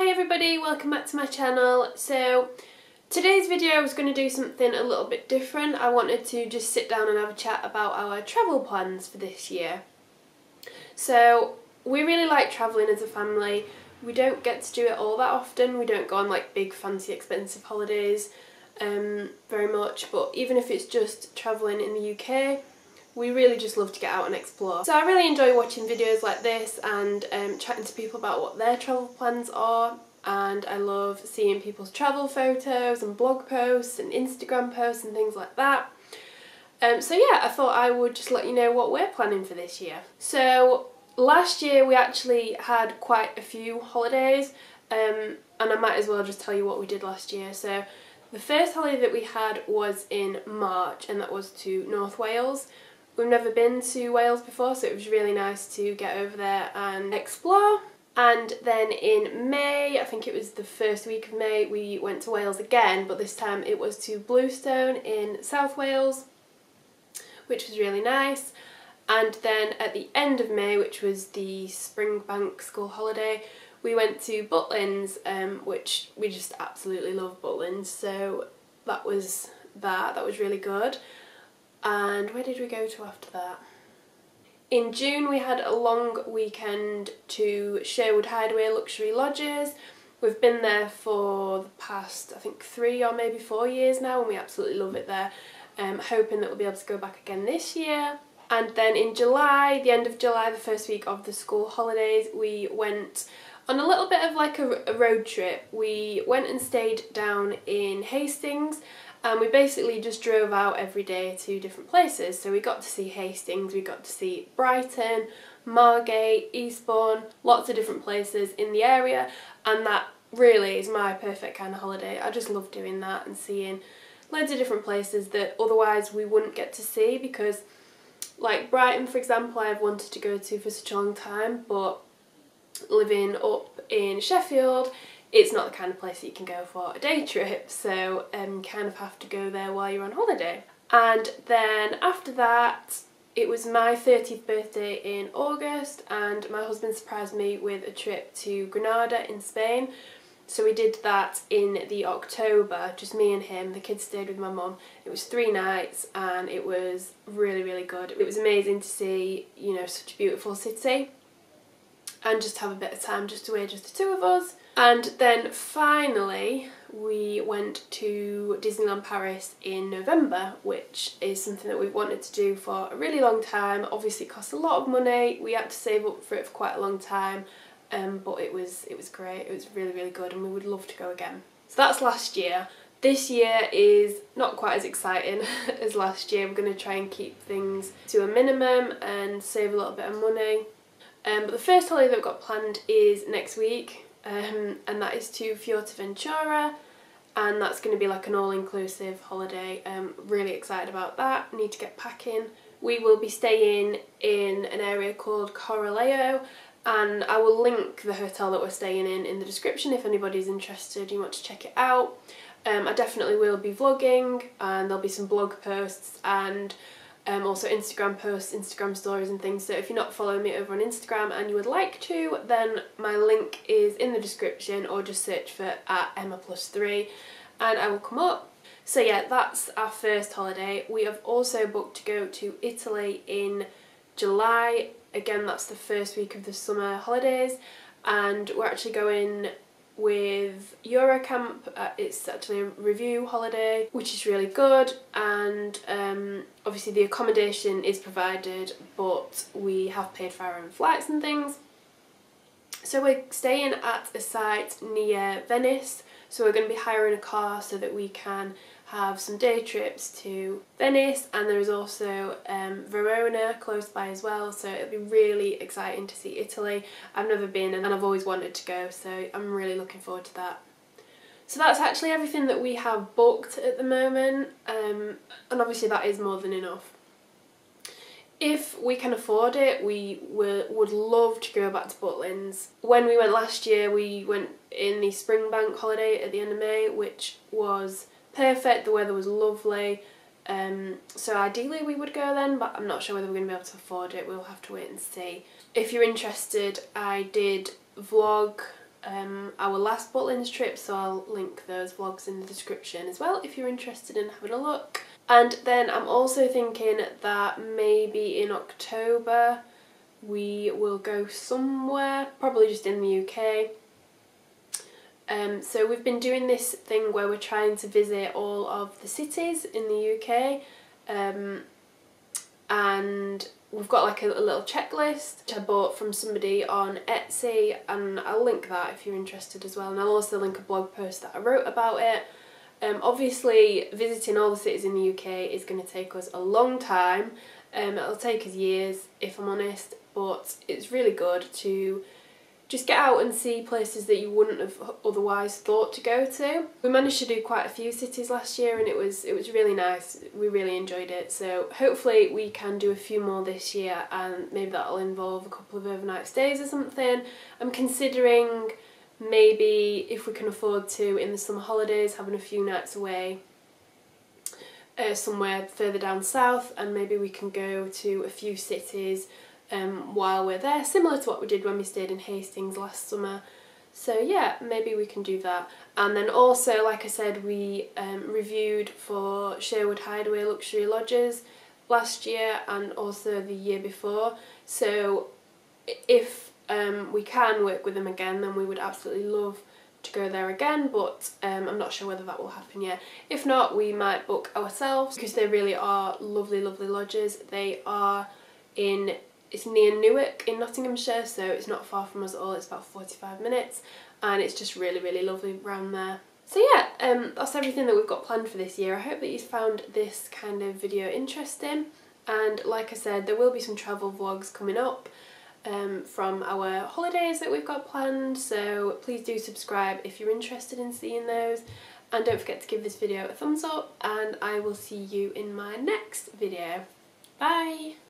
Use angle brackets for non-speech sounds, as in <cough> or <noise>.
Hi everybody, welcome back to my channel. So today's video I was going to do something a little bit different. I wanted to just sit down and have a chat about our travel plans for this year. So we really like travelling as a family. We don't get to do it all that often. We don't go on like big fancy expensive holidays um, very much but even if it's just travelling in the UK we really just love to get out and explore. So I really enjoy watching videos like this and um, chatting to people about what their travel plans are and I love seeing people's travel photos and blog posts and Instagram posts and things like that. Um, so yeah, I thought I would just let you know what we're planning for this year. So last year we actually had quite a few holidays um, and I might as well just tell you what we did last year. So the first holiday that we had was in March and that was to North Wales. We've never been to Wales before so it was really nice to get over there and explore. And then in May, I think it was the first week of May, we went to Wales again but this time it was to Bluestone in South Wales which was really nice. And then at the end of May, which was the Springbank school holiday, we went to Butlins, um, which we just absolutely love Butlins, so that was that, that was really good. And where did we go to after that? In June we had a long weekend to Sherwood Hideaway Luxury Lodges. We've been there for the past, I think, three or maybe four years now and we absolutely love it there. Um, hoping that we'll be able to go back again this year. And then in July, the end of July, the first week of the school holidays, we went on a little bit of like a, a road trip. We went and stayed down in Hastings and we basically just drove out every day to different places. So we got to see Hastings, we got to see Brighton, Margate, Eastbourne, lots of different places in the area and that really is my perfect kind of holiday. I just love doing that and seeing loads of different places that otherwise we wouldn't get to see because like Brighton for example I've wanted to go to for such a long time but living up in Sheffield, it's not the kind of place that you can go for a day trip, so um, you kind of have to go there while you're on holiday. And then after that, it was my 30th birthday in August and my husband surprised me with a trip to Granada in Spain. So we did that in the October, just me and him. The kids stayed with my mum. It was three nights and it was really, really good. It was amazing to see, you know, such a beautiful city and just have a bit of time just away, just the two of us. And then finally we went to Disneyland Paris in November, which is something that we've wanted to do for a really long time. Obviously it cost a lot of money, we had to save up for it for quite a long time, um, but it was, it was great, it was really, really good and we would love to go again. So that's last year. This year is not quite as exciting <laughs> as last year. We're going to try and keep things to a minimum and save a little bit of money. Um, but the first holiday that we've got planned is next week um, and that is to Fuerteventura and that's going to be like an all-inclusive holiday. Um, really excited about that, need to get packing. We will be staying in an area called Corralejo and I will link the hotel that we're staying in in the description if anybody's interested you want to check it out. Um, I definitely will be vlogging and there'll be some blog posts and um, also Instagram posts, Instagram stories and things so if you're not following me over on Instagram and you would like to then my link is in the description or just search for at Emma plus 3 and I will come up. So yeah that's our first holiday. We have also booked to go to Italy in July, again that's the first week of the summer holidays and we're actually going with Eurocamp. Uh, it's actually a review holiday which is really good and um, obviously the accommodation is provided but we have paid for our own flights and things. So we're staying at a site near Venice so we're going to be hiring a car so that we can have some day trips to Venice and there is also um, Verona close by as well so it'll be really exciting to see Italy. I've never been and I've always wanted to go so I'm really looking forward to that. So that's actually everything that we have booked at the moment um, and obviously that is more than enough. If we can afford it, we would love to go back to Butlins. When we went last year, we went in the Springbank holiday at the end of May, which was perfect, the weather was lovely. Um, so ideally we would go then, but I'm not sure whether we're going to be able to afford it. We'll have to wait and see. If you're interested, I did vlog um, our last Butlins trip so I'll link those vlogs in the description as well if you're interested in having a look. And then I'm also thinking that maybe in October we will go somewhere, probably just in the UK. Um, so we've been doing this thing where we're trying to visit all of the cities in the UK um, and we've got like a, a, little checklist which I bought from somebody on Etsy and I'll link that if you're interested as well and I'll also link a blog post that I wrote about it. Um, obviously visiting all the cities in the UK is going to take us a long time, um, it'll take us years if I'm honest but it's really good to just get out and see places that you wouldn't have otherwise thought to go to. We managed to do quite a few cities last year and it was it was really nice. We really enjoyed it. So hopefully we can do a few more this year and maybe that'll involve a couple of overnight stays or something. I'm considering maybe if we can afford to in the summer holidays having a few nights away uh, somewhere further down south and maybe we can go to a few cities um, while we're there, similar to what we did when we stayed in Hastings last summer. So yeah, maybe we can do that. And then also, like I said, we um, reviewed for Sherwood Hideaway Luxury Lodges last year and also the year before. So if um, we can work with them again, then we would absolutely love to go there again, but um, I'm not sure whether that will happen yet. If not, we might book ourselves because they really are lovely, lovely lodges. They are in it's near Newark in Nottinghamshire, so it's not far from us at all. It's about 45 minutes and it's just really, really lovely around there. So yeah, um, that's everything that we've got planned for this year. I hope that you found this kind of video interesting. And like I said, there will be some travel vlogs coming up um, from our holidays that we've got planned. So please do subscribe if you're interested in seeing those. And don't forget to give this video a thumbs up and I will see you in my next video. Bye!